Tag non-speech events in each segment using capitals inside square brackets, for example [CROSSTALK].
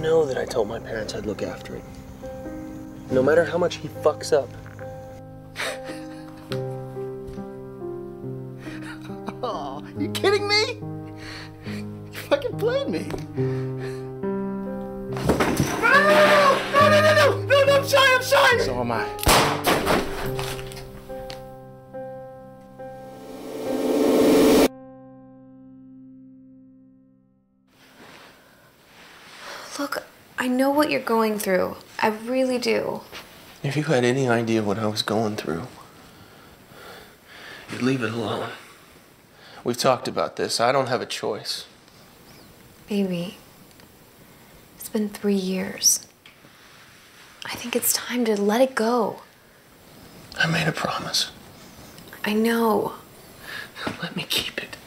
know that I told my parents I'd look after it. No matter how much he fucks up. [LAUGHS] oh, you kidding me? You fucking played me. No, no, no, no, no, no, no, no, I'm shy, I'm shy. So am I. I know what you're going through. I really do. If you had any idea what I was going through, you'd leave it alone. We've talked about this. I don't have a choice. Baby, it's been three years. I think it's time to let it go. I made a promise. I know. Let me keep it.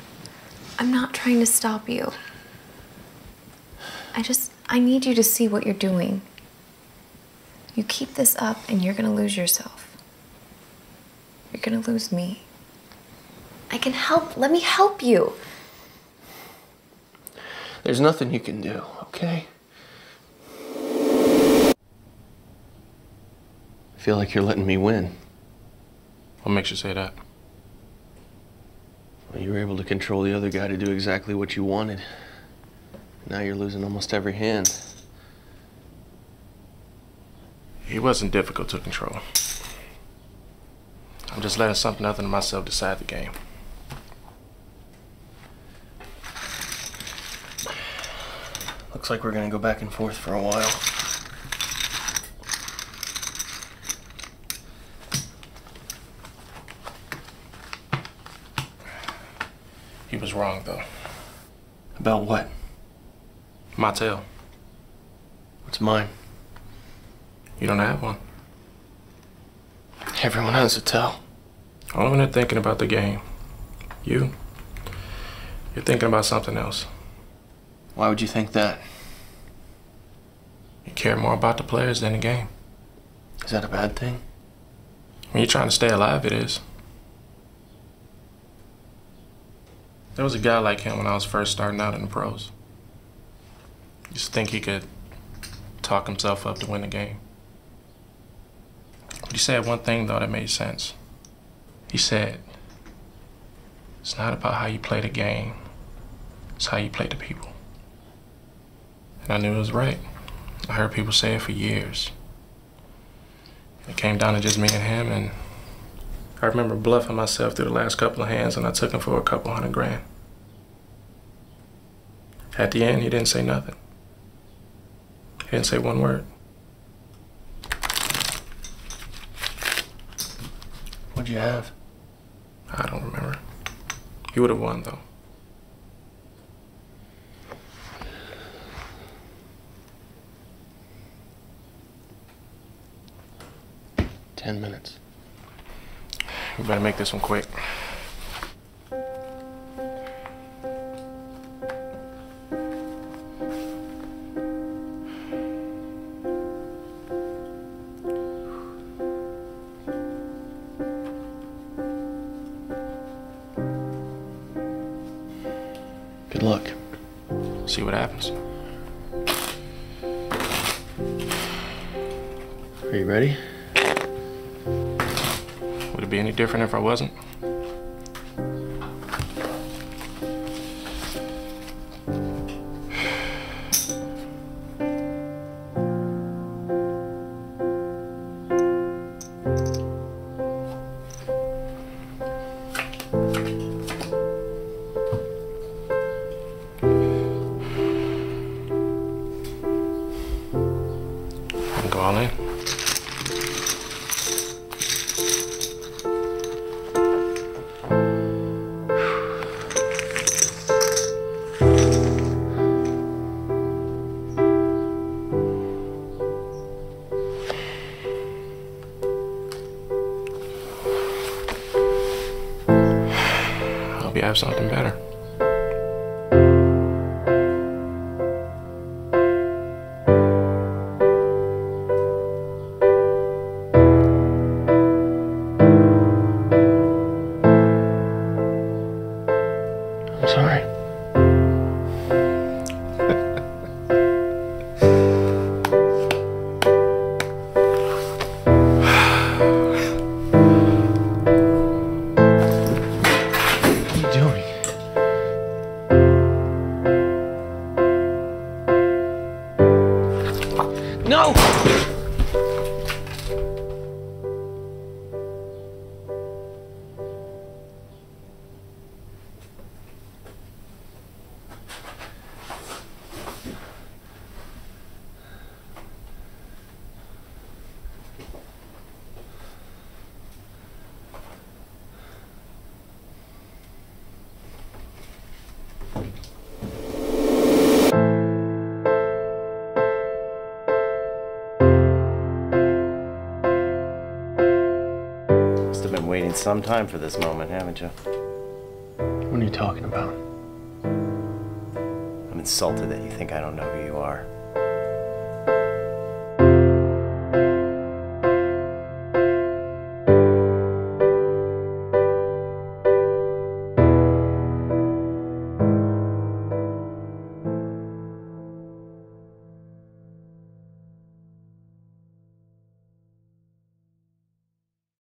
I'm not trying to stop you. I just, I need you to see what you're doing. You keep this up and you're gonna lose yourself. You're gonna lose me. I can help. Let me help you. There's nothing you can do, okay? I feel like you're letting me win. What makes you say that? Well, you were able to control the other guy to do exactly what you wanted. Now you're losing almost every hand. He wasn't difficult to control. I'm just letting something other than myself decide the game. Looks like we're gonna go back and forth for a while. He was wrong, though. About what? My tail. What's mine? You don't have one. Everyone has a tail. Only when they're thinking about the game. You, you're thinking about something else. Why would you think that? You care more about the players than the game. Is that a bad thing? When you're trying to stay alive, it is. There was a guy like him when I was first starting out in the pros. To think he could talk himself up to win the game. But he said one thing, though, that made sense. He said, It's not about how you play the game, it's how you play the people. And I knew it was right. I heard people say it for years. It came down to just me and him, and I remember bluffing myself through the last couple of hands, and I took him for a couple hundred grand. At the end, he didn't say nothing. He didn't say one word. What'd you have? I don't remember. He would have won, though. Ten minutes. We better make this one quick. Good luck. See what happens. Are you ready? Would it be any different if I wasn't? Have something better. I'm sorry. Some time for this moment, haven't you? What are you talking about? I'm insulted that you think I don't know who you are.